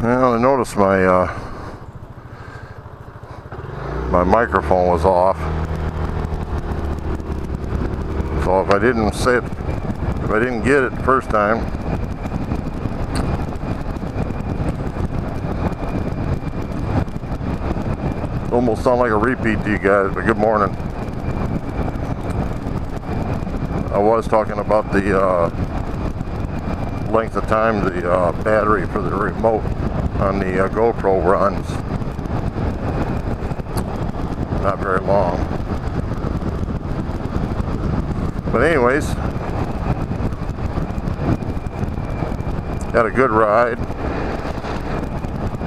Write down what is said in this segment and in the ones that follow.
I noticed my uh, my microphone was off. So if I didn't say it, if I didn't get it the first time, almost sound like a repeat to you guys, but good morning. I was talking about the uh, length of time the uh, battery for the remote on the uh, GoPro runs. Not very long. But anyways, had a good ride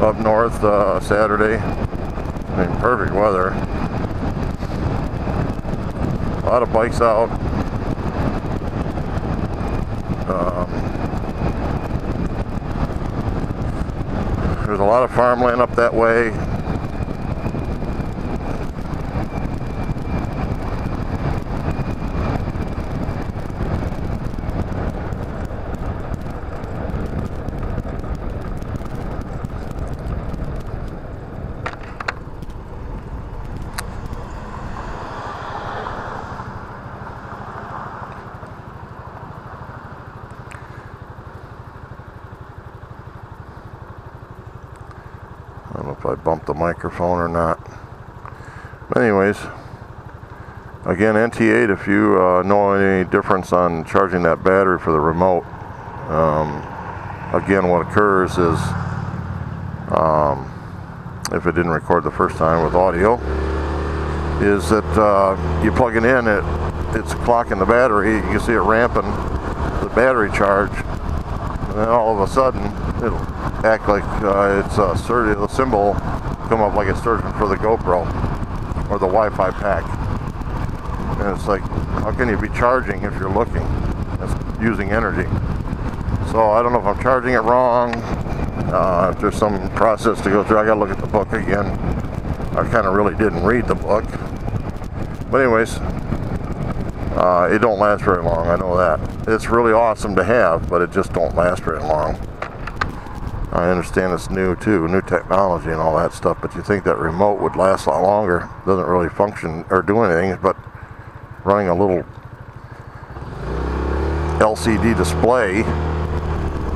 up north uh, Saturday. I mean, perfect weather. A lot of bikes out. Um, there's a lot of farmland up that way. I don't know if I bumped the microphone or not. But anyways, again, NT8, if you uh, know any difference on charging that battery for the remote, um, again, what occurs is, um, if it didn't record the first time with audio, is that uh, you plug it in, it, it's clocking the battery, you can see it ramping the battery charge, and then all of a sudden, it'll act like uh, it's a search, the symbol come up like it's searching for the GoPro or the Wi-Fi pack. And it's like, how can you be charging if you're looking? It's using energy. So I don't know if I'm charging it wrong. Uh, if there's some process to go through, I gotta look at the book again. I kind of really didn't read the book. But anyways, uh, it don't last very long. I know that. It's really awesome to have, but it just don't last very long. I understand it's new too, new technology and all that stuff, but you think that remote would last a lot longer. Doesn't really function or do anything but running a little LCD display.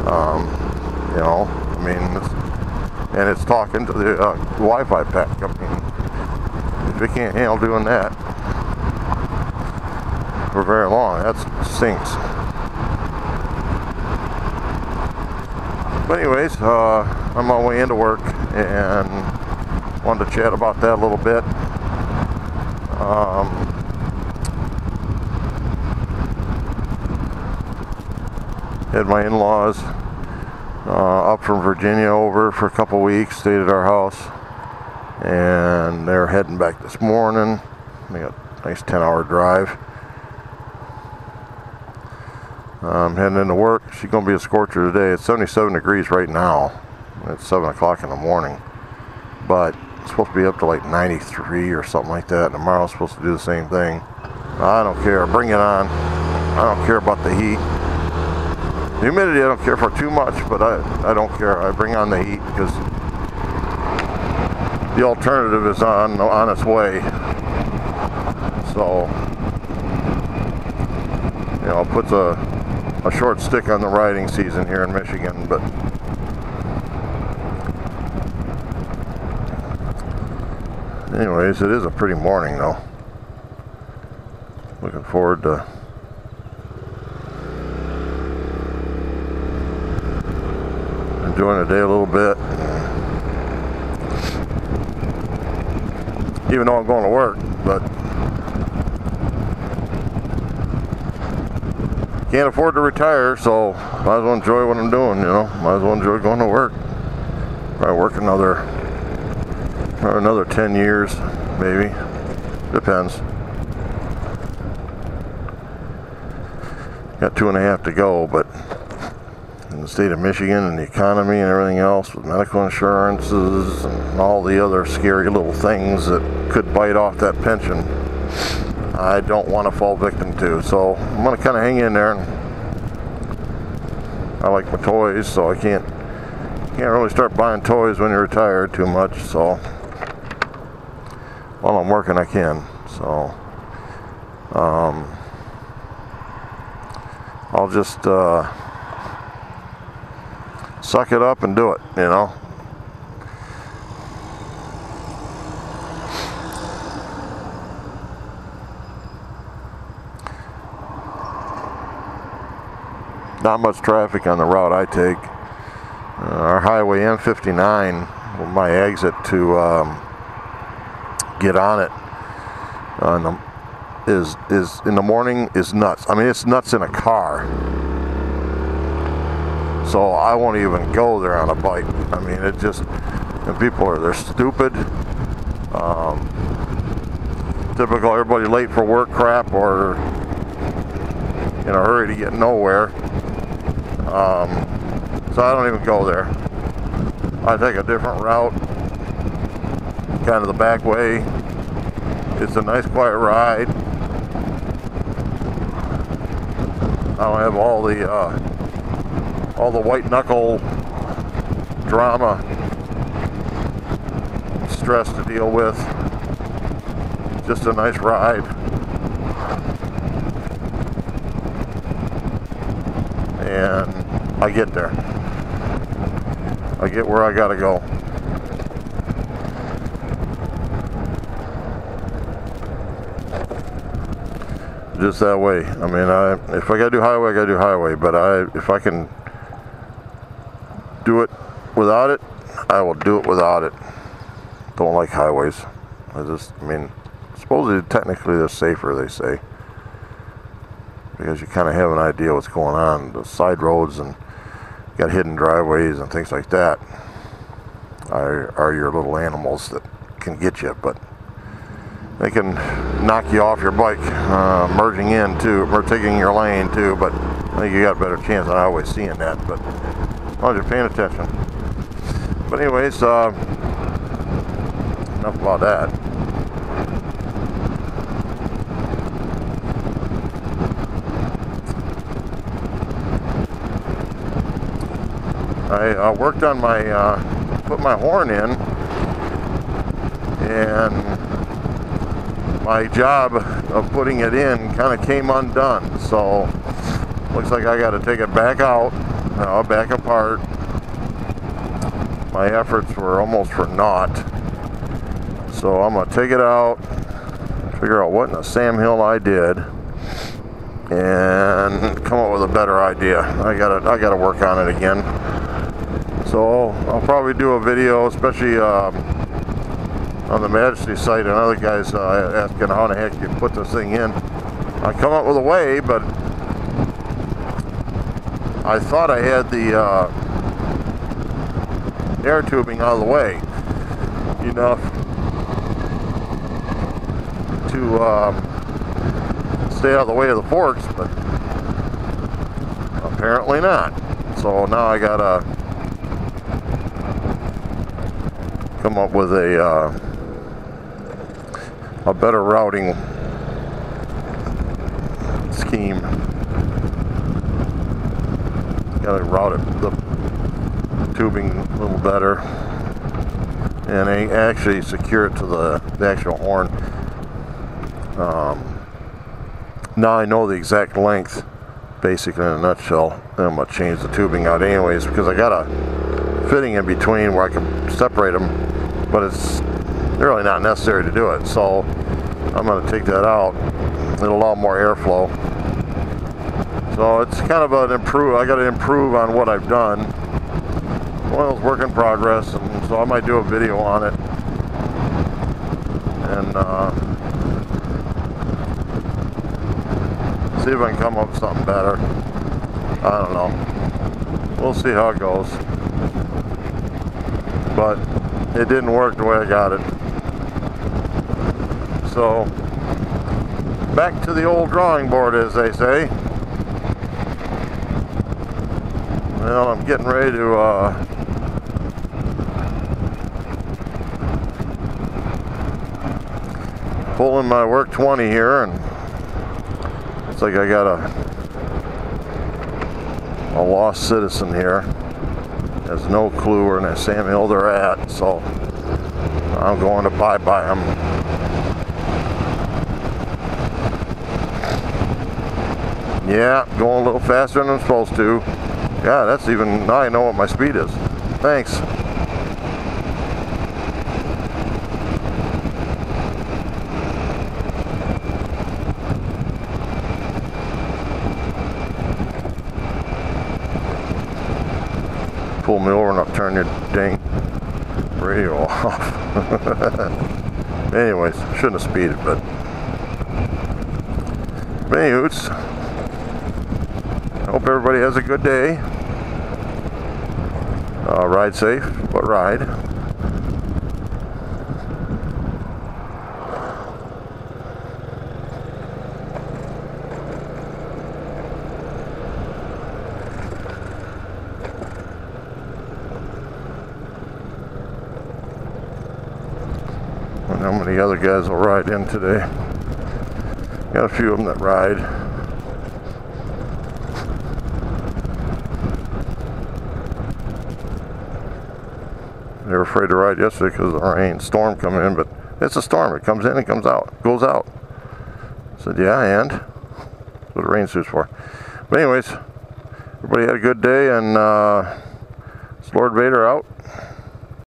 Um, you know, I mean, and it's talking to the uh, Wi-Fi pack. I mean, if it can't handle doing that for very long, that stinks. But anyways, uh, I'm on my way into work and wanted to chat about that a little bit. Um, had my in-laws uh, up from Virginia over for a couple weeks, stayed at our house, and they're heading back this morning. They got a nice 10-hour drive. I'm heading into work. She's going to be a scorcher today. It's 77 degrees right now. It's 7 o'clock in the morning. But it's supposed to be up to like 93 or something like that. Tomorrow's supposed to do the same thing. I don't care. Bring it on. I don't care about the heat. The humidity I don't care for too much, but I, I don't care. I bring on the heat because the alternative is on, on its way. So, you know, puts a a short stick on the riding season here in Michigan, but anyways, it is a pretty morning though. Looking forward to enjoying the day a little bit. Even though I'm going to work, but can't afford to retire, so might as well enjoy what I'm doing, you know. Might as well enjoy going to work. Probably work another another 10 years, maybe. Depends. Got two and a half to go, but in the state of Michigan and the economy and everything else with medical insurances and all the other scary little things that could bite off that pension, I don't want to fall victim to. So I'm going to kind of hang in there. And I like my toys, so I can't can't really start buying toys when you're retired too much, so while I'm working I can. So um, I'll just uh, suck it up and do it, you know. Not much traffic on the route I take. Uh, our highway M59, my exit to um, get on it on the, is is in the morning is nuts. I mean, it's nuts in a car. So I won't even go there on a bike. I mean, it just and people are they're stupid. Um, typical everybody late for work crap or in a hurry to get nowhere. Um, so I don't even go there. I take a different route, kind of the back way. It's a nice quiet ride. I don't have all the uh, all the white knuckle drama stress to deal with. Just a nice ride. And I get there. I get where I gotta go. Just that way. I mean, I if I gotta do highway, I gotta do highway. But I, if I can do it without it, I will do it without it. Don't like highways. I just, I mean, supposedly technically they're safer, they say, because you kind of have an idea what's going on. The side roads and got hidden driveways and things like that are, are your little animals that can get you, but they can knock you off your bike uh, merging in too, or taking your lane too, but I think you got a better chance than always seeing that, but as long as you're paying attention. But anyways, uh, enough about that. I uh, worked on my, uh, put my horn in, and my job of putting it in kind of came undone. So looks like I got to take it back out, uh, back apart. My efforts were almost for naught. So I'm gonna take it out, figure out what in the Sam Hill I did, and come up with a better idea. I gotta I gotta work on it again. So I'll probably do a video, especially um, on the Majesty site, and other guys uh, asking how the heck you put this thing in. I come up with a way, but I thought I had the uh, air tubing out of the way enough to um, stay out of the way of the forks, but apparently not. So now I gotta come up with a uh, a better routing scheme. Got to route it, the tubing a little better and actually secure it to the, the actual horn. Um, now I know the exact length, basically in a nutshell. I'm gonna change the tubing out anyways because I got a fitting in between where I can separate them, but it's really not necessary to do it. So I'm gonna take that out. It'll allow more airflow. So it's kind of an improve. I got to improve on what I've done. Those work in progress, and so I might do a video on it. And uh, see if I can come up with something better. I don't know. We'll see how it goes. But it didn't work the way I got it. So, back to the old drawing board, as they say. Well, I'm getting ready to uh, pull in my work 20 here, and it's like I got a a lost citizen here. Has no clue where in that Sam Hill they're at, so I'm going to bye bye them. Yeah, going a little faster than I'm supposed to. Yeah, that's even, now I know what my speed is. Thanks. Pull me over and I'll turn your dang radio off. Anyways, shouldn't have speeded, but. Anyways, hope everybody has a good day. Uh, ride safe, but ride. Many other guys will ride in today? Got a few of them that ride. They were afraid to ride yesterday because of the rain, storm coming in, but it's a storm. It comes in and comes out, goes out. I said, yeah, and? That's what a rain suit's for. But anyways, everybody had a good day, and uh, it's Lord Vader out.